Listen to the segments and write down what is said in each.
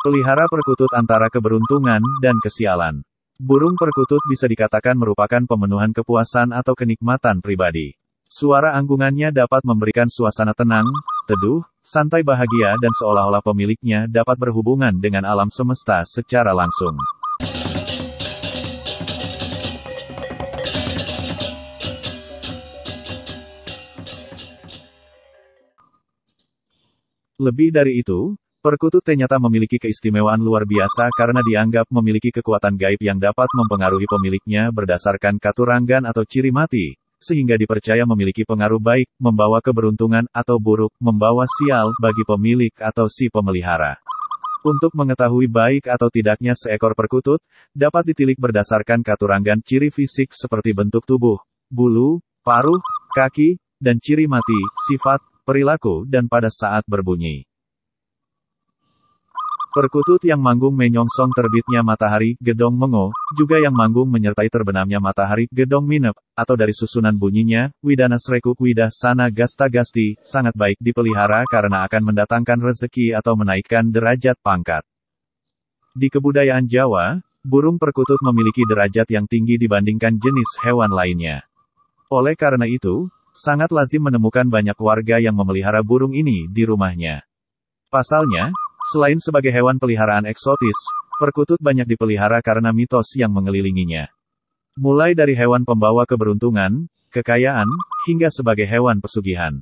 Pelihara perkutut antara keberuntungan dan kesialan. Burung perkutut bisa dikatakan merupakan pemenuhan kepuasan atau kenikmatan pribadi. Suara anggungannya dapat memberikan suasana tenang, teduh, santai bahagia dan seolah-olah pemiliknya dapat berhubungan dengan alam semesta secara langsung. Lebih dari itu, perkutut ternyata memiliki keistimewaan luar biasa karena dianggap memiliki kekuatan gaib yang dapat mempengaruhi pemiliknya berdasarkan katurangan atau ciri mati, sehingga dipercaya memiliki pengaruh baik, membawa keberuntungan, atau buruk, membawa sial bagi pemilik atau si pemelihara. Untuk mengetahui baik atau tidaknya seekor perkutut, dapat ditilik berdasarkan katurangan ciri fisik seperti bentuk tubuh, bulu, paruh, kaki, dan ciri mati, sifat, perilaku, dan pada saat berbunyi. Perkutut yang manggung menyongsong terbitnya matahari, gedong mengo, juga yang manggung menyertai terbenamnya matahari, gedong minep, atau dari susunan bunyinya, widana srekuk widah sana gasta gasti, sangat baik dipelihara karena akan mendatangkan rezeki atau menaikkan derajat pangkat. Di kebudayaan Jawa, burung perkutut memiliki derajat yang tinggi dibandingkan jenis hewan lainnya. Oleh karena itu, Sangat lazim menemukan banyak warga yang memelihara burung ini di rumahnya. Pasalnya, selain sebagai hewan peliharaan eksotis, perkutut banyak dipelihara karena mitos yang mengelilinginya. Mulai dari hewan pembawa keberuntungan, kekayaan, hingga sebagai hewan pesugihan.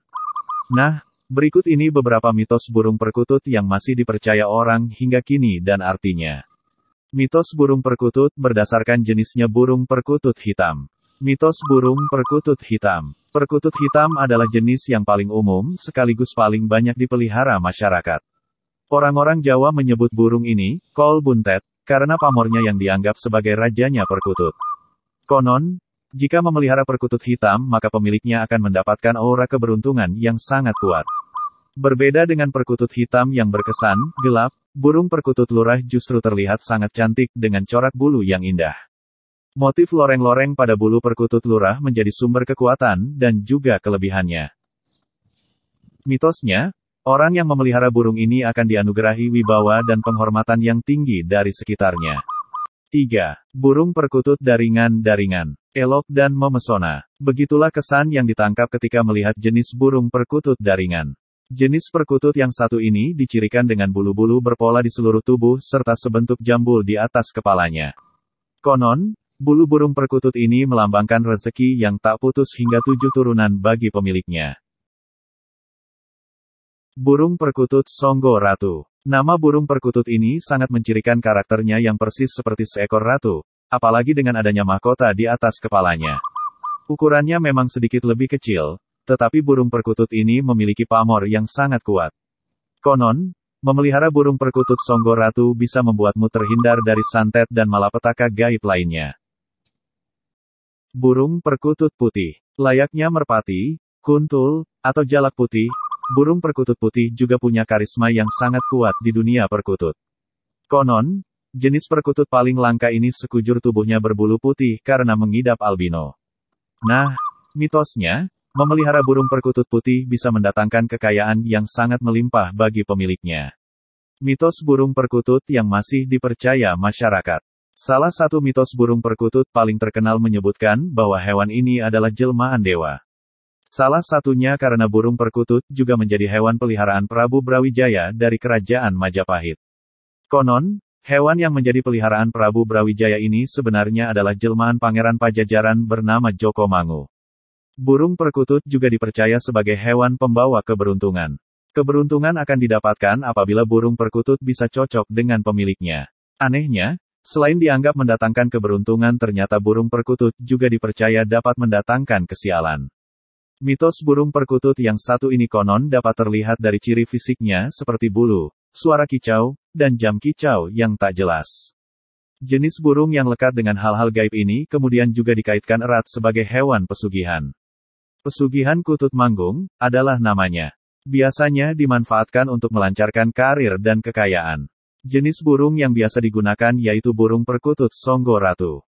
Nah, berikut ini beberapa mitos burung perkutut yang masih dipercaya orang hingga kini dan artinya. Mitos burung perkutut berdasarkan jenisnya burung perkutut hitam. Mitos burung perkutut hitam. Perkutut hitam adalah jenis yang paling umum, sekaligus paling banyak dipelihara masyarakat. Orang-orang Jawa menyebut burung ini, kol buntet, karena pamornya yang dianggap sebagai rajanya perkutut. Konon, jika memelihara perkutut hitam maka pemiliknya akan mendapatkan aura keberuntungan yang sangat kuat. Berbeda dengan perkutut hitam yang berkesan, gelap, burung perkutut lurah justru terlihat sangat cantik dengan corak bulu yang indah. Motif loreng-loreng pada bulu perkutut lurah menjadi sumber kekuatan dan juga kelebihannya. Mitosnya, orang yang memelihara burung ini akan dianugerahi wibawa dan penghormatan yang tinggi dari sekitarnya. 3. Burung perkutut daringan-daringan, elok dan memesona. Begitulah kesan yang ditangkap ketika melihat jenis burung perkutut daringan. Jenis perkutut yang satu ini dicirikan dengan bulu-bulu berpola di seluruh tubuh serta sebentuk jambul di atas kepalanya. Konon, Bulu burung perkutut ini melambangkan rezeki yang tak putus hingga tujuh turunan bagi pemiliknya. Burung perkutut Songgo Ratu Nama burung perkutut ini sangat mencirikan karakternya yang persis seperti seekor ratu, apalagi dengan adanya mahkota di atas kepalanya. Ukurannya memang sedikit lebih kecil, tetapi burung perkutut ini memiliki pamor yang sangat kuat. Konon, memelihara burung perkutut Songgo Ratu bisa membuatmu terhindar dari santet dan malapetaka gaib lainnya. Burung perkutut putih. Layaknya merpati, kuntul, atau jalak putih, burung perkutut putih juga punya karisma yang sangat kuat di dunia perkutut. Konon, jenis perkutut paling langka ini sekujur tubuhnya berbulu putih karena mengidap albino. Nah, mitosnya, memelihara burung perkutut putih bisa mendatangkan kekayaan yang sangat melimpah bagi pemiliknya. Mitos burung perkutut yang masih dipercaya masyarakat. Salah satu mitos burung perkutut paling terkenal menyebutkan bahwa hewan ini adalah jelmaan dewa. Salah satunya karena burung perkutut juga menjadi hewan peliharaan Prabu Brawijaya dari kerajaan Majapahit. Konon, hewan yang menjadi peliharaan Prabu Brawijaya ini sebenarnya adalah jelmaan pangeran Pajajaran bernama Joko Mangu. Burung perkutut juga dipercaya sebagai hewan pembawa keberuntungan. Keberuntungan akan didapatkan apabila burung perkutut bisa cocok dengan pemiliknya. Anehnya, Selain dianggap mendatangkan keberuntungan ternyata burung perkutut juga dipercaya dapat mendatangkan kesialan. Mitos burung perkutut yang satu ini konon dapat terlihat dari ciri fisiknya seperti bulu, suara kicau, dan jam kicau yang tak jelas. Jenis burung yang lekat dengan hal-hal gaib ini kemudian juga dikaitkan erat sebagai hewan pesugihan. Pesugihan kutut manggung adalah namanya. Biasanya dimanfaatkan untuk melancarkan karir dan kekayaan. Jenis burung yang biasa digunakan yaitu burung perkutut Songgo Ratu.